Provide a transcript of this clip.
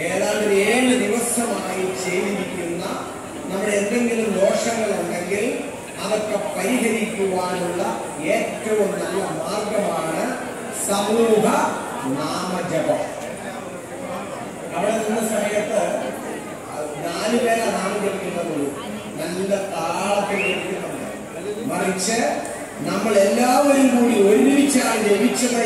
ഏതാണ്ട് ഏഴ് ദിവസമായി ചെയ്തിരിക്കുന്ന നമ്മുടെ എന്തെങ്കിലും ദോഷങ്ങൾ ഉണ്ടെങ്കിൽ അതൊക്കെ പരിഹരിക്കുവാനുള്ള ഏറ്റവും നല്ല മാർഗമാണ് സമൂഹ നാമജപം. അവിടെ നിന്ന സമയത്ത് നാല് പേരാ നാമം ജപിക്കുന്നതുള്ളൂ നല്ല താളത്തിൽ ജപിക്കുന്നുണ്ട്. മറിച്ച് നമ്മൾ എല്ലാവരും കൂടി ഒരുമിച്ചാണ് ജപിച്ചത്